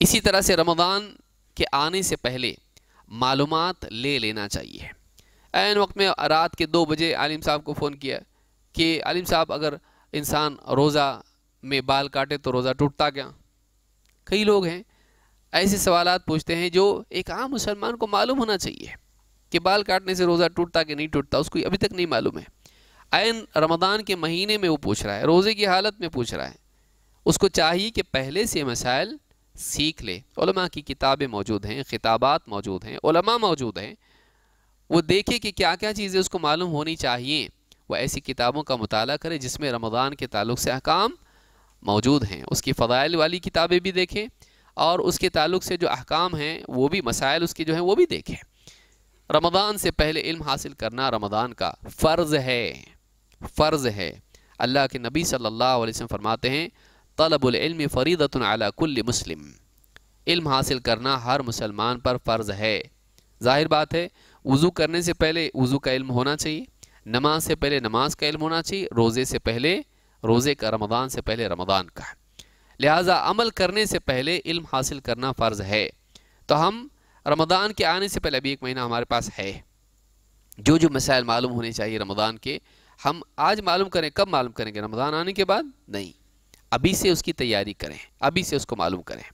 इसी तरह से रमज़ान के आने से पहले मालूम ले लेना चाहिए। एन वक्त में रात के दो बजे आलिम साहब को फ़ोन किया कि आलिम साहब, अगर इंसान रोज़ा में बाल काटे तो रोज़ा टूटता क्या? कई लोग हैं, ऐसे सवाल पूछते हैं जो एक आम मुसलमान को मालूम होना चाहिए कि बाल काटने से रोज़ा टूटता कि नहीं टूटता, उसको अभी तक नहीं मालूम है। आयन रमदान के महीने में वो पूछ रहा है, रोज़े की हालत में पूछ रहा है। उसको चाहिए कि पहले से मसाइल सीख ले। की किताबें मौजूद हैं, खिताबात मौजूद हैं मौजूद हैं। वो देखे कि क्या क्या चीज़ें उसको मालूम होनी चाहिए। वह ऐसी किताबों का मताल करे जिसमें रमज़ान के ताल्लुक से अहकाम मौजूद हैं। उसकी फ़दाइल वाली किताबें भी देखें और उसके ताल्लुक से जो अहकाम हैं, वो भी मसाइल उसके जो हैं, वो भी देखें। रमज़ान से पहले इल्म हासिल करना रमज़ान का फ़र्ज़ है। फ़र्ज़ है। अल्लाह के नबी सल्लल्लाहु अलैहि वसल्लम फरमाते हैं तलबुल्म फ़रीदतन कुल्ल मुस्लिम इल्म हासिल करना हर मुसलमान पर फ़र्ज़ है ज़ाहिर बात है वज़ू करने से पहले वज़ू का इल्म होना चाहिए नमाज़ से पहले नमाज़ का इल्म होना चाहिए रोज़े से पहले रोज़े का रमज़ान से पहले रमज़ान का लिहाजा अमल करने से पहले इल्म हासिल करना फ़र्ज़ है तो हम रमज़ान के आने से पहले अभी एक महीना हमारे पास है जो जो मसाइल मालूम होने चाहिए रमज़ान के हम आज मालूम करें कब मालूम करेंगे रमज़ान आने के बाद नहीं अभी से उसकी तैयारी करें अभी से उसको मालूम करें।